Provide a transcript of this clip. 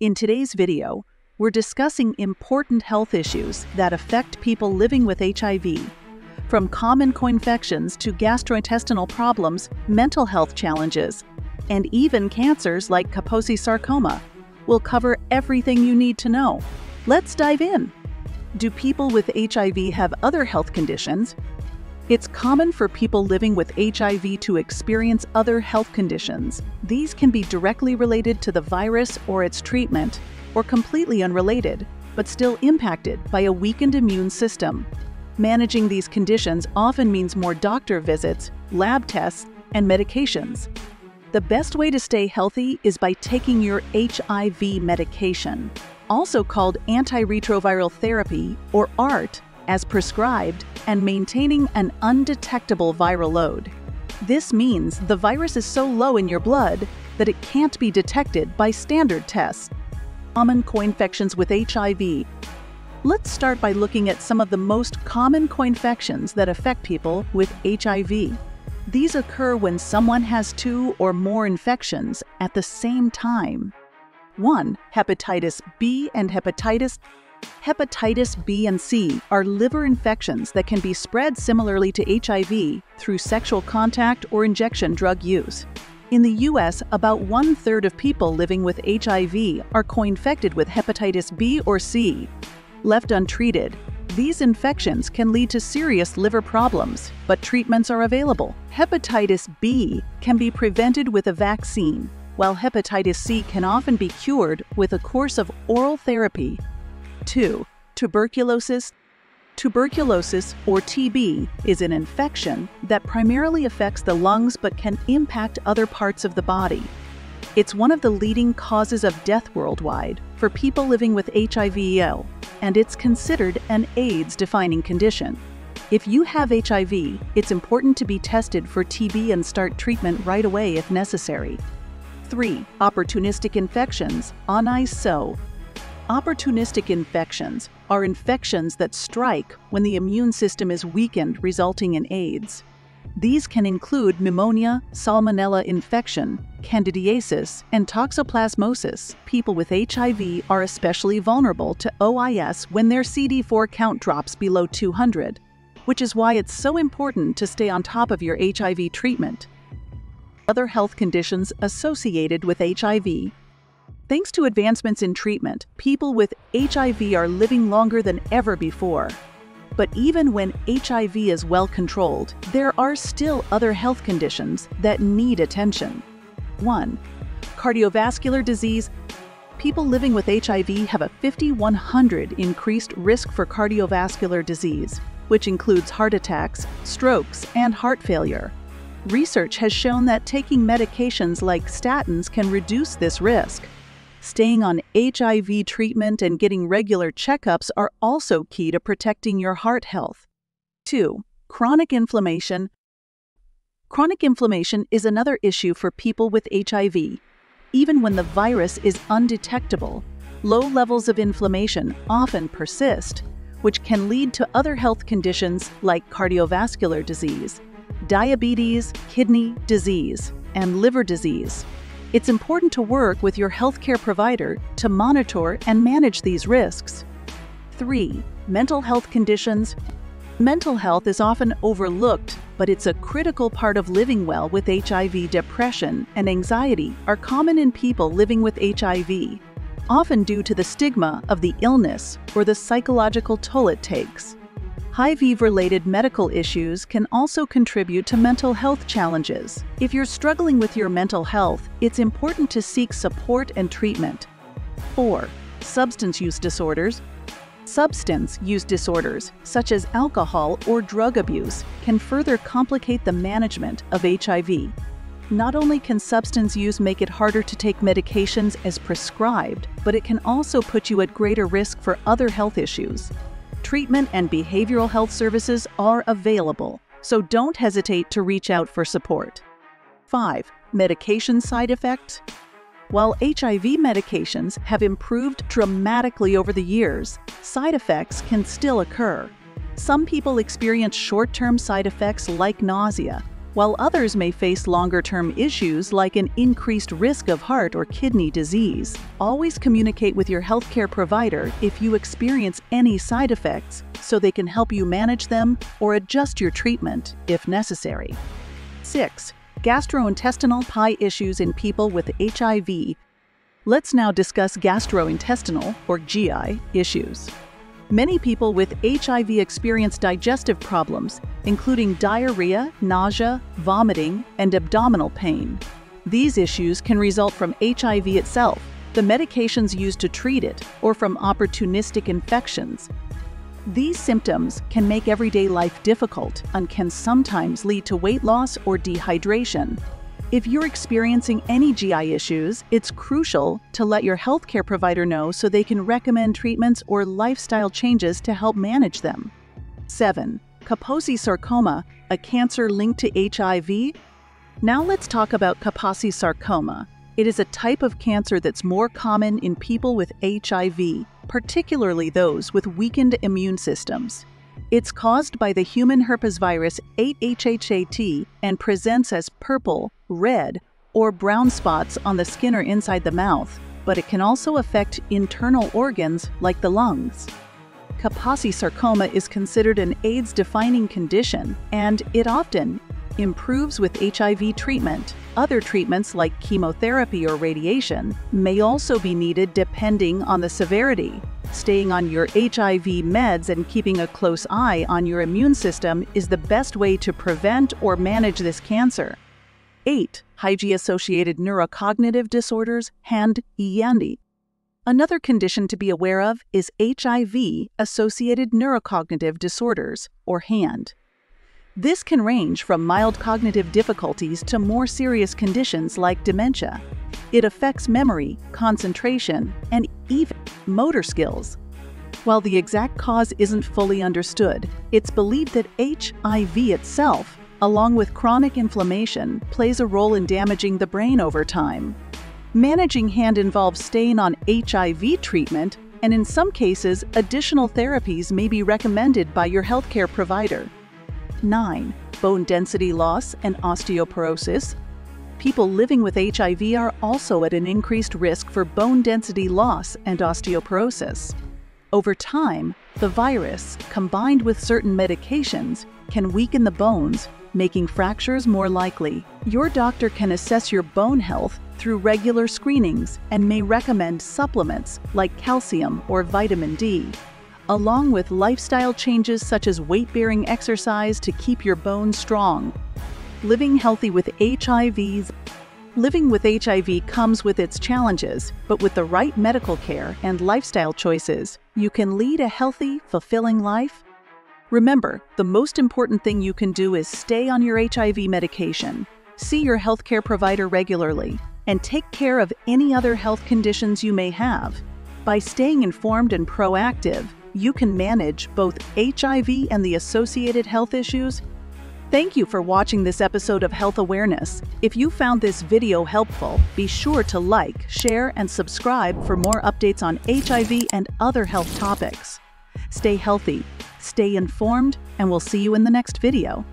In today's video, we're discussing important health issues that affect people living with HIV. From common co-infections to gastrointestinal problems, mental health challenges, and even cancers like Kaposi sarcoma. We'll cover everything you need to know. Let's dive in. Do people with HIV have other health conditions? It's common for people living with HIV to experience other health conditions. These can be directly related to the virus or its treatment, or completely unrelated, but still impacted by a weakened immune system. Managing these conditions often means more doctor visits, lab tests, and medications. The best way to stay healthy is by taking your HIV medication, also called antiretroviral therapy or ART, as prescribed and maintaining an undetectable viral load. This means the virus is so low in your blood that it can't be detected by standard tests. Common co-infections with HIV. Let's start by looking at some of the most common co-infections that affect people with HIV. These occur when someone has two or more infections at the same time. 1. Hepatitis B and hepatitis Hepatitis B and C are liver infections that can be spread similarly to HIV through sexual contact or injection drug use. In the US, about one third of people living with HIV are co infected with hepatitis B or C. Left untreated, these infections can lead to serious liver problems, but treatments are available. Hepatitis B can be prevented with a vaccine, while hepatitis C can often be cured with a course of oral therapy 2. Tuberculosis Tuberculosis, or TB, is an infection that primarily affects the lungs but can impact other parts of the body. It's one of the leading causes of death worldwide for people living with HIV-EL, and it's considered an AIDS-defining condition. If you have HIV, it's important to be tested for TB and start treatment right away if necessary. 3. Opportunistic infections, on ice so, Opportunistic infections are infections that strike when the immune system is weakened, resulting in AIDS. These can include pneumonia, salmonella infection, candidiasis, and toxoplasmosis. People with HIV are especially vulnerable to OIS when their CD4 count drops below 200, which is why it's so important to stay on top of your HIV treatment. Other health conditions associated with HIV Thanks to advancements in treatment, people with HIV are living longer than ever before. But even when HIV is well controlled, there are still other health conditions that need attention. 1. Cardiovascular disease. People living with HIV have a 5100 increased risk for cardiovascular disease, which includes heart attacks, strokes, and heart failure. Research has shown that taking medications like statins can reduce this risk. Staying on HIV treatment and getting regular checkups are also key to protecting your heart health. 2. Chronic inflammation. Chronic inflammation is another issue for people with HIV. Even when the virus is undetectable, low levels of inflammation often persist, which can lead to other health conditions like cardiovascular disease, diabetes, kidney disease, and liver disease. It's important to work with your healthcare provider to monitor and manage these risks. 3. Mental health conditions. Mental health is often overlooked, but it's a critical part of living well with HIV. Depression and anxiety are common in people living with HIV, often due to the stigma of the illness or the psychological toll it takes. HIV-related medical issues can also contribute to mental health challenges. If you're struggling with your mental health, it's important to seek support and treatment. 4. Substance use disorders. Substance use disorders, such as alcohol or drug abuse, can further complicate the management of HIV. Not only can substance use make it harder to take medications as prescribed, but it can also put you at greater risk for other health issues treatment and behavioral health services are available, so don't hesitate to reach out for support. 5. Medication side effects. While HIV medications have improved dramatically over the years, side effects can still occur. Some people experience short-term side effects like nausea, while others may face longer-term issues like an increased risk of heart or kidney disease. Always communicate with your healthcare provider if you experience any side effects so they can help you manage them or adjust your treatment if necessary. 6. Gastrointestinal pie issues in people with HIV. Let's now discuss gastrointestinal, or GI, issues. Many people with HIV experience digestive problems, including diarrhea, nausea, vomiting, and abdominal pain. These issues can result from HIV itself, the medications used to treat it, or from opportunistic infections. These symptoms can make everyday life difficult and can sometimes lead to weight loss or dehydration, if you're experiencing any GI issues, it's crucial to let your healthcare provider know so they can recommend treatments or lifestyle changes to help manage them. 7. Kaposi sarcoma, a cancer linked to HIV. Now let's talk about Kaposi sarcoma. It is a type of cancer that's more common in people with HIV, particularly those with weakened immune systems. It's caused by the human herpesvirus 8-HHAT and presents as purple, red, or brown spots on the skin or inside the mouth, but it can also affect internal organs like the lungs. Kaposi sarcoma is considered an AIDS-defining condition, and it often improves with HIV treatment. Other treatments like chemotherapy or radiation may also be needed depending on the severity. Staying on your HIV meds and keeping a close eye on your immune system is the best way to prevent or manage this cancer. 8. HIV-associated neurocognitive disorders, HAND END. Another condition to be aware of is HIV-associated neurocognitive disorders, or HAND. This can range from mild cognitive difficulties to more serious conditions like dementia. It affects memory, concentration, and even motor skills. While the exact cause isn't fully understood, it's believed that HIV itself, along with chronic inflammation, plays a role in damaging the brain over time. Managing HAND involves staying on HIV treatment, and in some cases, additional therapies may be recommended by your healthcare provider. 9. Bone density loss and osteoporosis people living with HIV are also at an increased risk for bone density loss and osteoporosis. Over time, the virus, combined with certain medications, can weaken the bones, making fractures more likely. Your doctor can assess your bone health through regular screenings and may recommend supplements like calcium or vitamin D, along with lifestyle changes such as weight-bearing exercise to keep your bones strong. Living healthy with HIVs. Living with HIV comes with its challenges, but with the right medical care and lifestyle choices, you can lead a healthy, fulfilling life. Remember, the most important thing you can do is stay on your HIV medication, see your healthcare provider regularly, and take care of any other health conditions you may have. By staying informed and proactive, you can manage both HIV and the associated health issues Thank you for watching this episode of Health Awareness. If you found this video helpful, be sure to like, share, and subscribe for more updates on HIV and other health topics. Stay healthy, stay informed, and we'll see you in the next video.